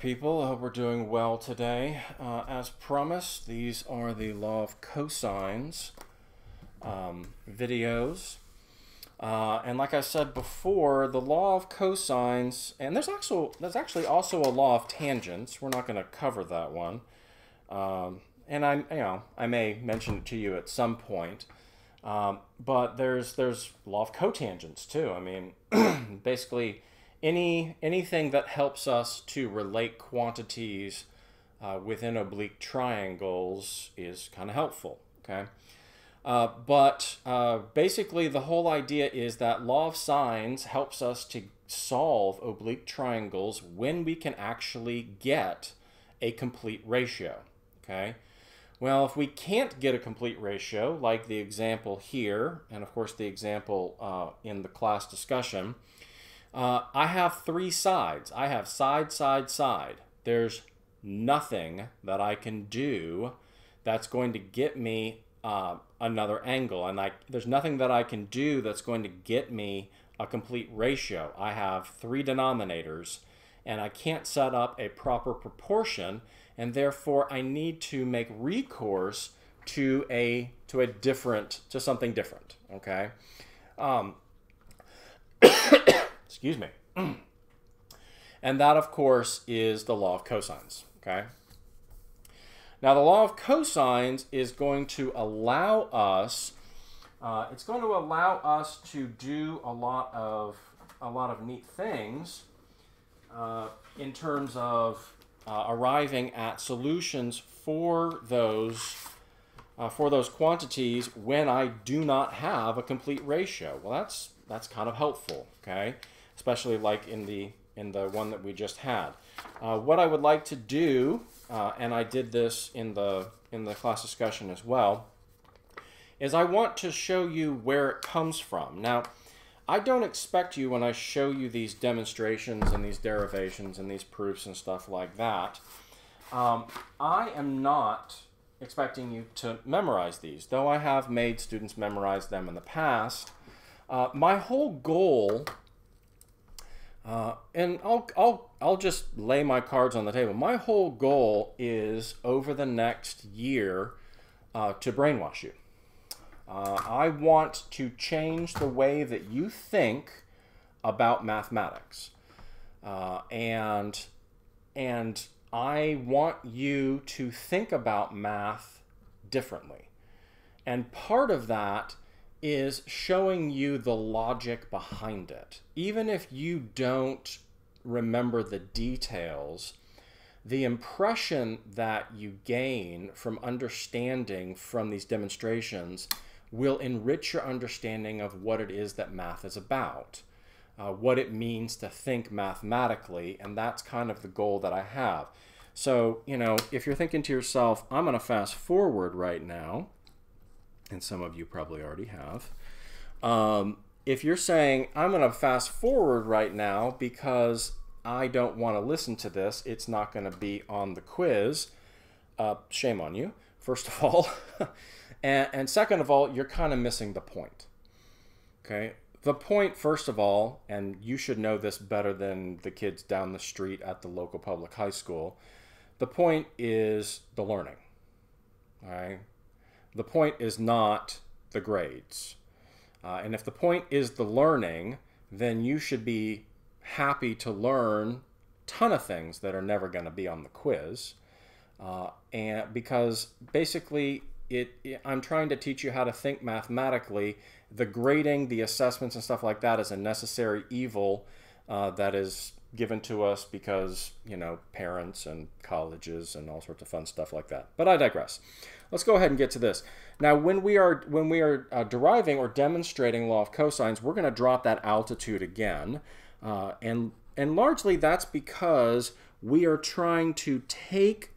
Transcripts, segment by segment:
people. I hope we're doing well today. Uh, as promised, these are the law of cosines um, videos. Uh, and like I said before, the law of cosines, and there's actually, there's actually also a law of tangents. We're not going to cover that one. Um, and I, you know, I may mention it to you at some point. Um, but there's there's law of cotangents too. I mean, basically, any anything that helps us to relate quantities uh, within oblique triangles is kind of helpful. Okay. Uh, but uh, basically, the whole idea is that law of sines helps us to solve oblique triangles when we can actually get a complete ratio. Okay. Well, if we can't get a complete ratio, like the example here, and of course the example uh, in the class discussion, uh, I have three sides. I have side, side, side. There's nothing that I can do that's going to get me uh, another angle. And I, there's nothing that I can do that's going to get me a complete ratio. I have three denominators and I can't set up a proper proportion and therefore I need to make recourse to a to a different to something different okay um, excuse me and that of course is the law of cosines okay now the law of cosines is going to allow us uh, it's going to allow us to do a lot of a lot of neat things uh, in terms of uh, arriving at solutions for those uh, for those quantities when I do not have a complete ratio. Well, that's that's kind of helpful, okay? Especially like in the in the one that we just had. Uh, what I would like to do, uh, and I did this in the in the class discussion as well, is I want to show you where it comes from. Now, I don't expect you when I show you these demonstrations and these derivations and these proofs and stuff like that. Um, I am not expecting you to memorize these, though I have made students memorize them in the past. Uh, my whole goal, uh, and I'll, I'll, I'll just lay my cards on the table. My whole goal is over the next year uh, to brainwash you. Uh, I want to change the way that you think about mathematics. Uh, and, and I want you to think about math differently. And part of that is showing you the logic behind it. Even if you don't remember the details, the impression that you gain from understanding from these demonstrations will enrich your understanding of what it is that math is about, uh, what it means to think mathematically, and that's kind of the goal that I have. So, you know, if you're thinking to yourself, I'm going to fast forward right now, and some of you probably already have, um, if you're saying, I'm going to fast forward right now because I don't want to listen to this, it's not going to be on the quiz, uh, shame on you, first of all. And, and second of all, you're kind of missing the point. Okay? The point, first of all, and you should know this better than the kids down the street at the local public high school, the point is the learning. All right? The point is not the grades. Uh, and if the point is the learning, then you should be happy to learn ton of things that are never going to be on the quiz. Uh, and because basically it, it, I'm trying to teach you how to think mathematically. The grading, the assessments, and stuff like that is a necessary evil uh, that is given to us because you know parents and colleges and all sorts of fun stuff like that. But I digress. Let's go ahead and get to this. Now, when we are when we are uh, deriving or demonstrating law of cosines, we're going to drop that altitude again, uh, and and largely that's because we are trying to take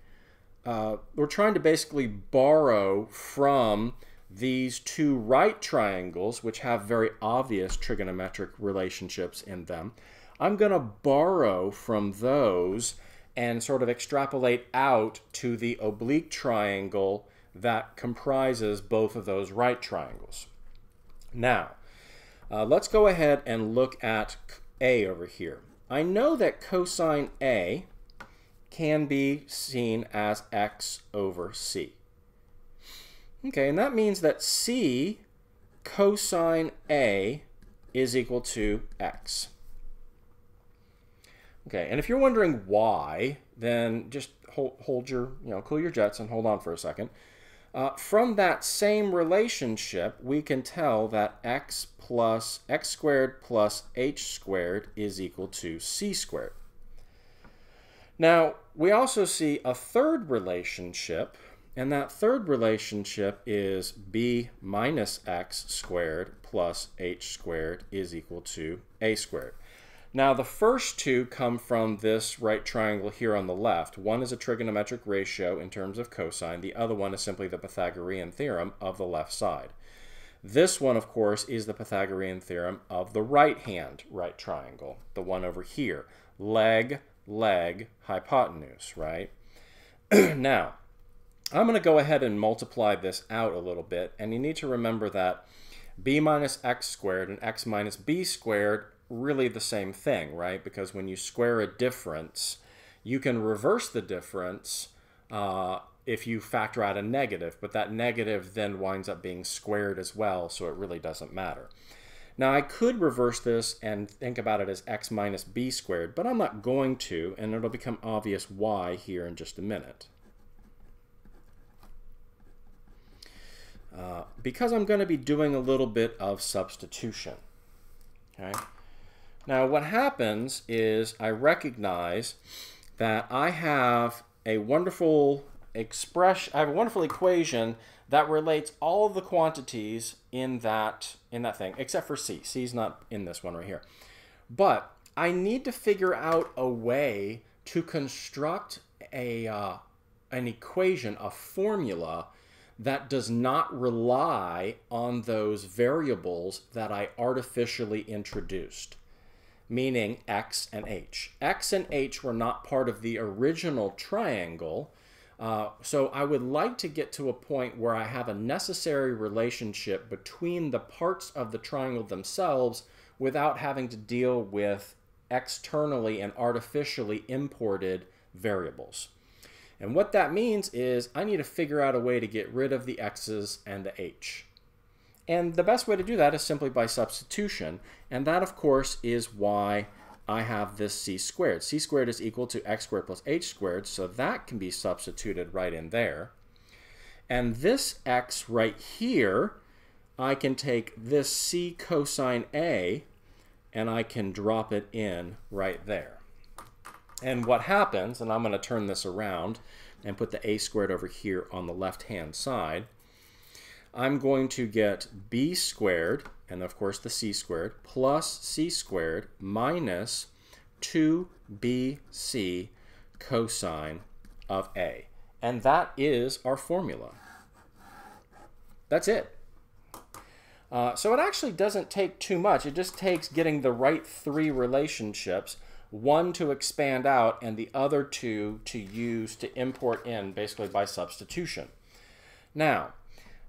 uh, we're trying to basically borrow from these two right triangles, which have very obvious trigonometric relationships in them. I'm going to borrow from those and sort of extrapolate out to the oblique triangle that comprises both of those right triangles. Now, uh, let's go ahead and look at A over here. I know that cosine A can be seen as x over c. Okay, and that means that c cosine A is equal to x. Okay, and if you're wondering why, then just hold, hold your, you know, cool your jets and hold on for a second. Uh, from that same relationship, we can tell that x plus x squared plus h squared is equal to c squared. Now, we also see a third relationship, and that third relationship is b minus x squared plus h squared is equal to a squared. Now the first two come from this right triangle here on the left. One is a trigonometric ratio in terms of cosine. The other one is simply the Pythagorean theorem of the left side. This one, of course, is the Pythagorean theorem of the right-hand right triangle, the one over here. Leg, leg, hypotenuse, right? now, I'm going to go ahead and multiply this out a little bit, and you need to remember that b minus x squared and x minus b squared really the same thing, right? Because when you square a difference, you can reverse the difference uh, if you factor out a negative, but that negative then winds up being squared as well, so it really doesn't matter. Now I could reverse this and think about it as x minus b squared, but I'm not going to, and it'll become obvious why here in just a minute. Uh, because I'm going to be doing a little bit of substitution. Okay. Now what happens is I recognize that I have a wonderful expression, I have a wonderful equation that relates all of the quantities in that in that thing, except for c. c is not in this one right here. But I need to figure out a way to construct a uh, an equation, a formula that does not rely on those variables that I artificially introduced, meaning x and h. x and h were not part of the original triangle, uh, so I would like to get to a point where I have a necessary relationship between the parts of the triangle themselves without having to deal with externally and artificially imported variables. And what that means is I need to figure out a way to get rid of the x's and the h. And the best way to do that is simply by substitution. And that, of course, is why I have this c squared. c squared is equal to x squared plus h squared, so that can be substituted right in there. And this x right here, I can take this c cosine a, and I can drop it in right there. And what happens, and I'm going to turn this around and put the a squared over here on the left-hand side, I'm going to get b squared, and of course the c squared, plus c squared minus 2bc cosine of a. And that is our formula. That's it. Uh, so it actually doesn't take too much. It just takes getting the right three relationships one to expand out and the other two to use to import in basically by substitution. Now,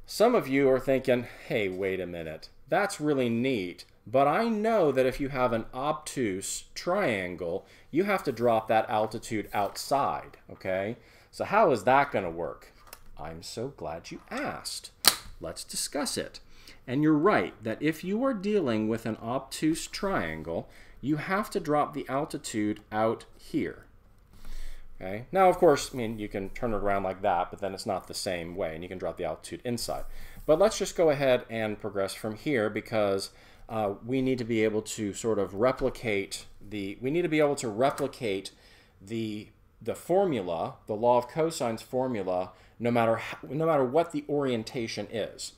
some of you are thinking, hey, wait a minute, that's really neat, but I know that if you have an obtuse triangle, you have to drop that altitude outside, okay? So how is that going to work? I'm so glad you asked. Let's discuss it. And you're right that if you are dealing with an obtuse triangle, you have to drop the altitude out here. Okay. Now, of course, I mean, you can turn it around like that, but then it's not the same way, and you can drop the altitude inside. But let's just go ahead and progress from here because uh, we need to be able to sort of replicate the, we need to be able to replicate the, the formula, the law of cosines formula, no matter, how, no matter what the orientation is.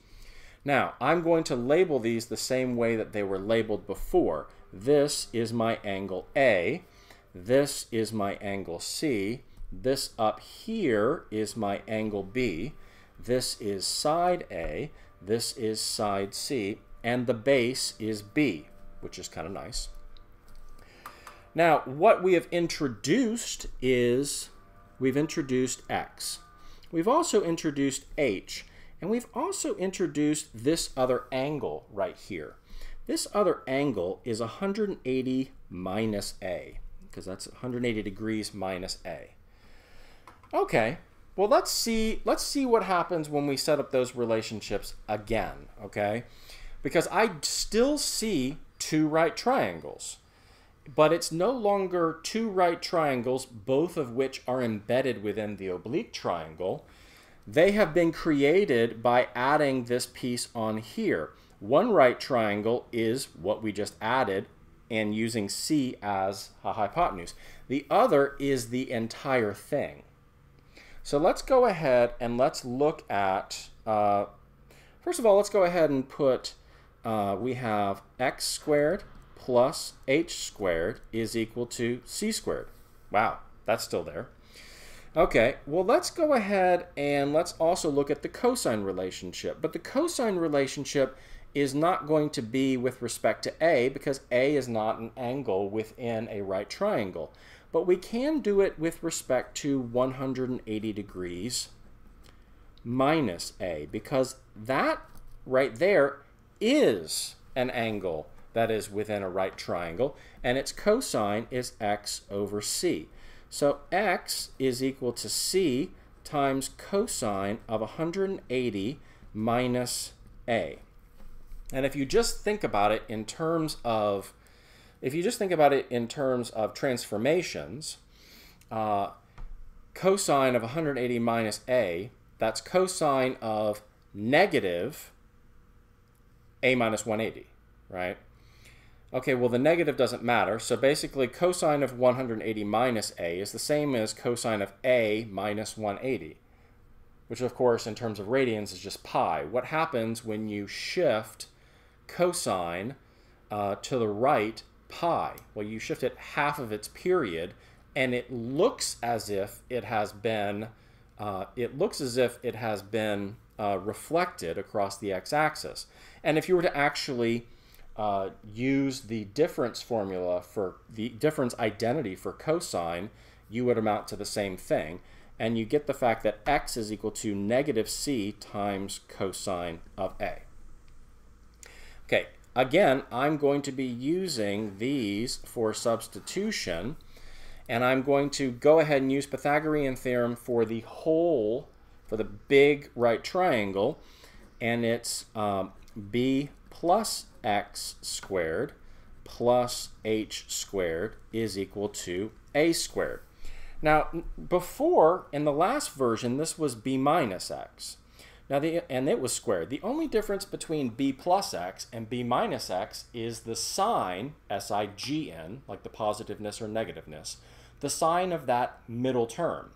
Now, I'm going to label these the same way that they were labeled before. This is my angle A. This is my angle C. This up here is my angle B. This is side A. This is side C. And the base is B, which is kind of nice. Now, what we have introduced is we've introduced X. We've also introduced H. And we've also introduced this other angle right here. This other angle is 180 minus A, because that's 180 degrees minus A. Okay. Well, let's see let's see what happens when we set up those relationships again, okay? Because I still see two right triangles. But it's no longer two right triangles, both of which are embedded within the oblique triangle. They have been created by adding this piece on here. One right triangle is what we just added and using C as a hypotenuse. The other is the entire thing. So let's go ahead and let's look at, uh, first of all, let's go ahead and put, uh, we have x squared plus h squared is equal to c squared. Wow, that's still there. Okay, well let's go ahead and let's also look at the cosine relationship. But the cosine relationship is not going to be with respect to A because A is not an angle within a right triangle but we can do it with respect to 180 degrees minus A because that right there is an angle that is within a right triangle and its cosine is x over c. So x is equal to c times cosine of 180 minus a. And if you just think about it in terms of if you just think about it in terms of transformations, uh, cosine of 180 minus a, that's cosine of negative a minus 180, right? Okay, well, the negative doesn't matter. So basically, cosine of 180 minus a is the same as cosine of a minus 180, which, of course, in terms of radians is just pi. What happens when you shift cosine uh, to the right pi. Well, you shift it half of its period, and it looks as if it has been, uh, it looks as if it has been uh, reflected across the x-axis. And if you were to actually uh, use the difference formula for the difference identity for cosine, you would amount to the same thing. And you get the fact that x is equal to negative c times cosine of a. Okay, Again, I'm going to be using these for substitution, and I'm going to go ahead and use Pythagorean theorem for the whole, for the big right triangle, and it's um, b plus x squared plus h squared is equal to a squared. Now, before, in the last version, this was b minus x. Now, the, and it was squared. The only difference between b plus x and b minus x is the sign, S-I-G-N, like the positiveness or negativeness, the sign of that middle term.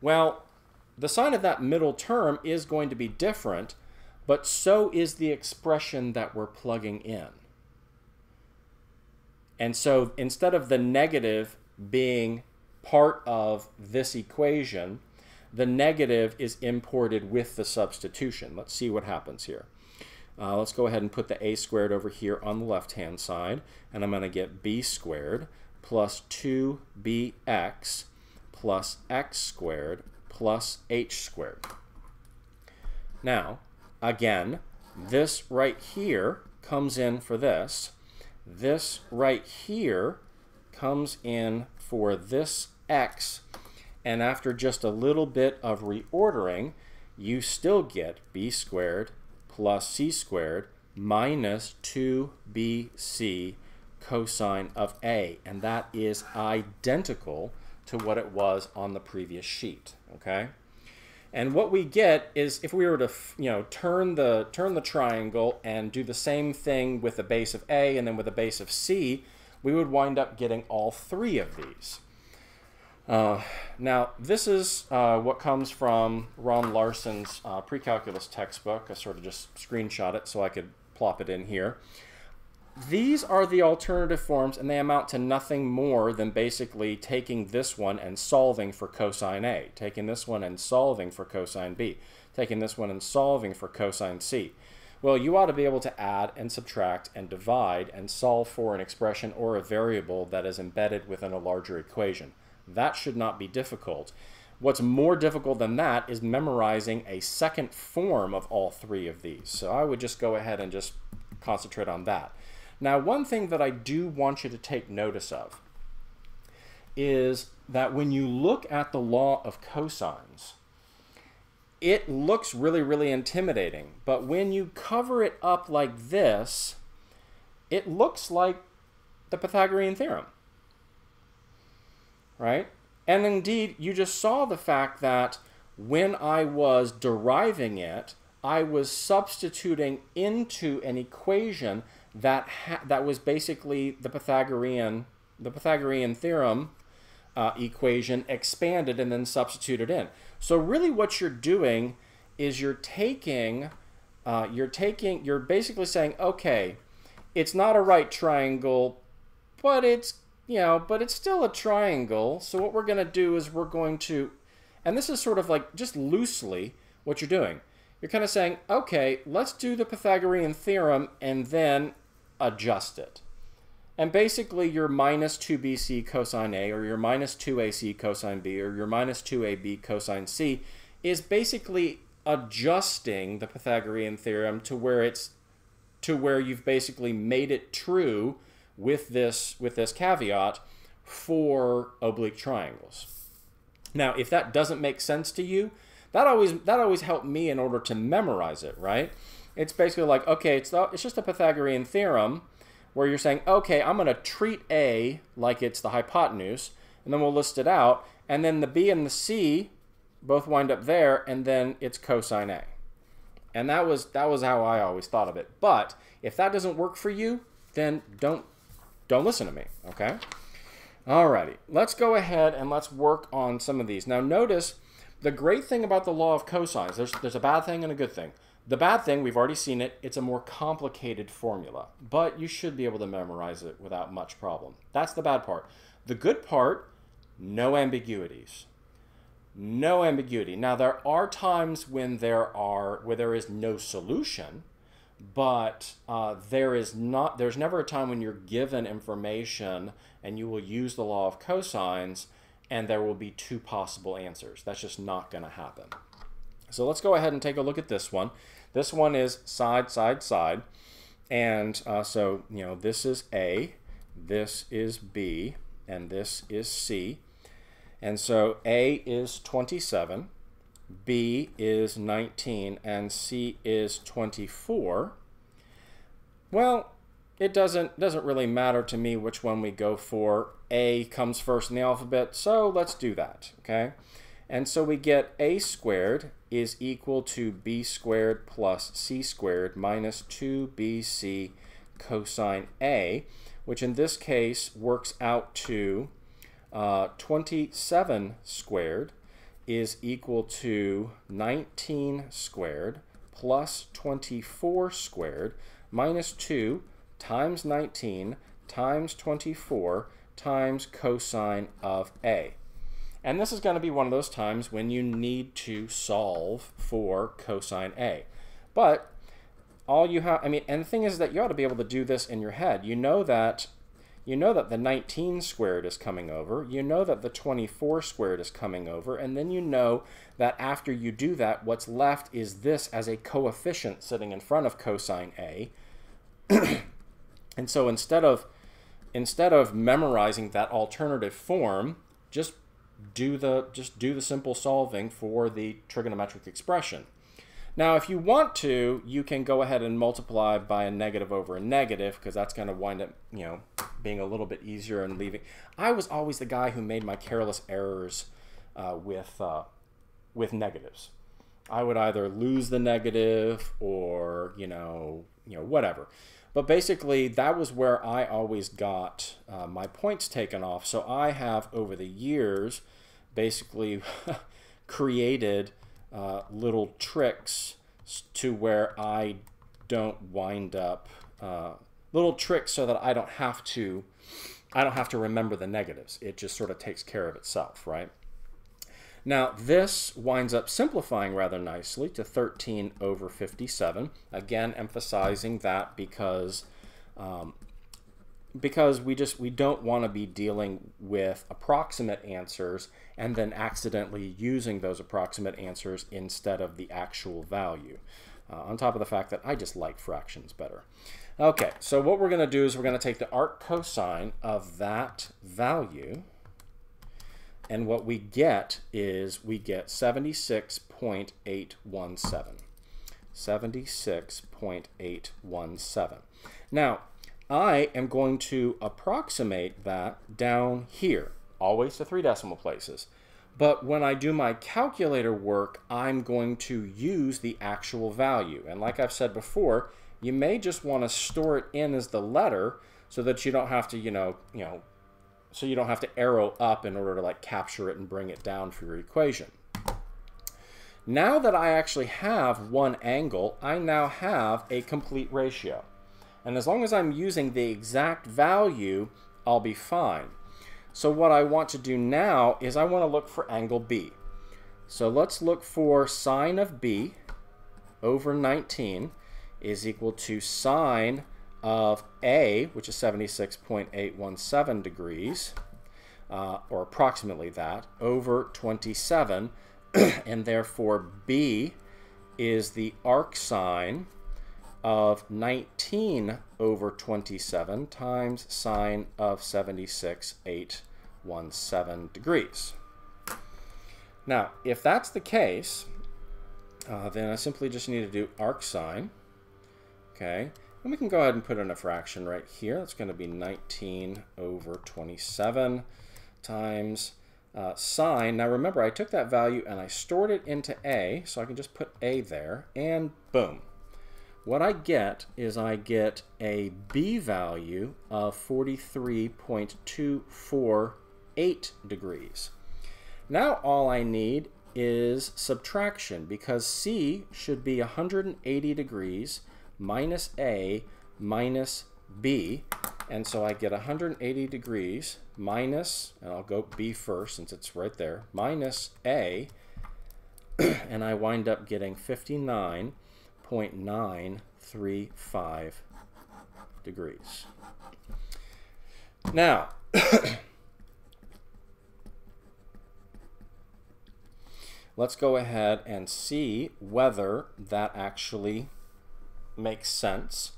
Well, the sign of that middle term is going to be different, but so is the expression that we're plugging in. And so instead of the negative being part of this equation, the negative is imported with the substitution. Let's see what happens here. Uh, let's go ahead and put the a squared over here on the left-hand side, and I'm going to get b squared plus 2bx plus x squared plus h squared. Now, again, this right here comes in for this. This right here comes in for this x and after just a little bit of reordering, you still get b squared plus c squared minus 2bc cosine of a. And that is identical to what it was on the previous sheet, okay? And what we get is if we were to, you know, turn the turn the triangle and do the same thing with the base of A and then with the base of C, we would wind up getting all three of these. Uh, now, this is uh, what comes from Ron Larson's uh, pre-calculus textbook. I sort of just screenshot it so I could plop it in here. These are the alternative forms, and they amount to nothing more than basically taking this one and solving for cosine A, taking this one and solving for cosine B, taking this one and solving for cosine C. Well, you ought to be able to add and subtract and divide and solve for an expression or a variable that is embedded within a larger equation. That should not be difficult. What's more difficult than that is memorizing a second form of all three of these. So I would just go ahead and just concentrate on that. Now, one thing that I do want you to take notice of is that when you look at the law of cosines, it looks really, really intimidating. But when you cover it up like this, it looks like the Pythagorean theorem. Right? And indeed, you just saw the fact that when I was deriving it, I was substituting into an equation that that was basically the Pythagorean the Pythagorean theorem uh, equation expanded and then substituted in. So really, what you're doing is you're taking uh, you're taking you're basically saying, okay, it's not a right triangle, but it's you know, but it's still a triangle. So what we're going to do is we're going to, and this is sort of like just loosely what you're doing. You're kind of saying, okay, let's do the Pythagorean theorem and then adjust it. And basically your minus 2bc cosine A or your minus 2ac cosine B or your minus 2ab cosine C is basically adjusting the Pythagorean theorem to where it's to where you've basically made it true with this with this caveat for oblique triangles. Now, if that doesn't make sense to you, that always that always helped me in order to memorize it, right? It's basically like, okay, it's the, it's just a Pythagorean theorem where you're saying, okay, I'm going to treat A like it's the hypotenuse, and then we'll list it out, and then the B and the C both wind up there, and then it's cosine A. And that was that was how I always thought of it. But if that doesn't work for you, then don't don't listen to me, okay? Alrighty, let's go ahead and let's work on some of these. Now notice the great thing about the law of cosines, there's, there's a bad thing and a good thing. The bad thing, we've already seen it, it's a more complicated formula, but you should be able to memorize it without much problem. That's the bad part. The good part, no ambiguities. No ambiguity. Now there are times when there are where there is no solution, but uh, there is not there's never a time when you're given information and you will use the law of cosines and there will be two possible answers. That's just not going to happen. So let's go ahead and take a look at this one. This one is side side side. And uh, so you know this is a this is b and this is c. And so a is 27 B is 19 and C is 24, well, it doesn't doesn't really matter to me which one we go for. A comes first in the alphabet, so let's do that, okay? And so we get a squared is equal to b squared plus c squared minus 2bc cosine a, which in this case works out to uh, 27 squared is equal to 19 squared plus 24 squared minus 2 times 19 times 24 times cosine of A. And this is going to be one of those times when you need to solve for cosine A. But all you have, I mean, and the thing is that you ought to be able to do this in your head. You know that you know that the 19 squared is coming over, you know that the 24 squared is coming over, and then you know that after you do that, what's left is this as a coefficient sitting in front of cosine A. and so instead of instead of memorizing that alternative form, just do the just do the simple solving for the trigonometric expression. Now, if you want to, you can go ahead and multiply by a negative over a negative because that's going to wind up, you know, being a little bit easier and leaving. I was always the guy who made my careless errors uh, with uh, with negatives. I would either lose the negative or you know you know whatever. But basically, that was where I always got uh, my points taken off. So I have over the years basically created uh, little tricks to where I don't wind up uh, little tricks so that I don't have to I don't have to remember the negatives. It just sort of takes care of itself, right? Now, this winds up simplifying rather nicely to 13 over 57. Again, emphasizing that because um, because we just we don't want to be dealing with approximate answers and then accidentally using those approximate answers instead of the actual value. Uh, on top of the fact that I just like fractions better. Okay, so what we're going to do is we're going to take the arc cosine of that value and what we get is we get 76.817. 76.817. Now, I am going to approximate that down here, always to three decimal places. But when I do my calculator work, I'm going to use the actual value. And like I've said before, you may just want to store it in as the letter so that you don't have to, you know, you know, so you don't have to arrow up in order to like capture it and bring it down for your equation. Now that I actually have one angle, I now have a complete ratio. And as long as I'm using the exact value, I'll be fine. So what I want to do now is I want to look for angle B. So let's look for sine of B over 19 is equal to sine of A, which is 76.817 degrees, uh, or approximately that, over 27, and therefore B is the arc arcsine of 19 over 27 times sine of 76.817 degrees. Now, if that's the case, uh, then I simply just need to do arcsine, okay, and we can go ahead and put in a fraction right here. That's going to be 19 over 27 times uh, sine. Now remember, I took that value and I stored it into A, so I can just put A there, and boom. What I get is I get a B value of 43.248 degrees. Now all I need is subtraction because C should be 180 degrees minus A minus B. And so I get 180 degrees minus, and I'll go B first since it's right there, minus A, and I wind up getting 59.935 degrees. Now, let's go ahead and see whether that actually makes sense.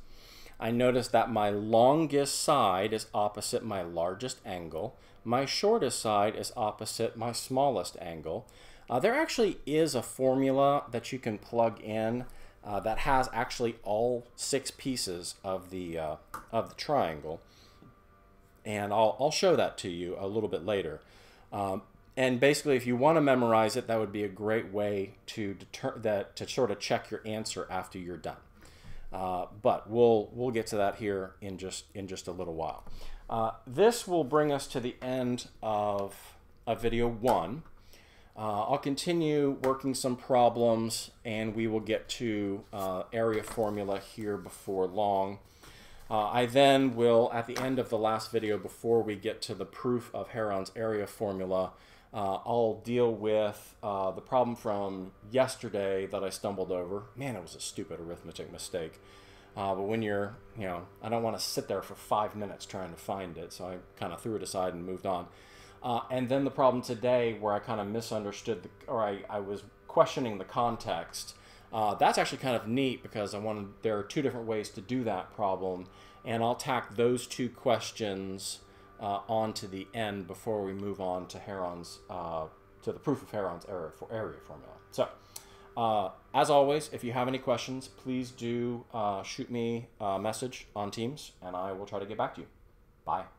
I notice that my longest side is opposite my largest angle. My shortest side is opposite my smallest angle. Uh, there actually is a formula that you can plug in uh, that has actually all six pieces of the, uh, of the triangle. And I'll, I'll show that to you a little bit later. Um, and basically, if you want to memorize it, that would be a great way to deter that to sort of check your answer after you're done. Uh, but we'll we'll get to that here in just in just a little while. Uh, this will bring us to the end of, of video one. Uh, I'll continue working some problems and we will get to uh, area formula here before long. Uh, I then will, at the end of the last video, before we get to the proof of Heron's area formula, uh, I'll deal with uh, the problem from yesterday that I stumbled over. Man, it was a stupid arithmetic mistake. Uh, but when you're, you know, I don't want to sit there for five minutes trying to find it, so I kind of threw it aside and moved on. Uh, and then the problem today where I kind of misunderstood, the, or I, I was questioning the context. Uh, that's actually kind of neat because I wanted, there are two different ways to do that problem, and I'll tack those two questions uh, on to the end before we move on to Heron's uh, to the proof of Heron's area for area formula. So, uh, as always, if you have any questions, please do uh, shoot me a message on Teams, and I will try to get back to you. Bye.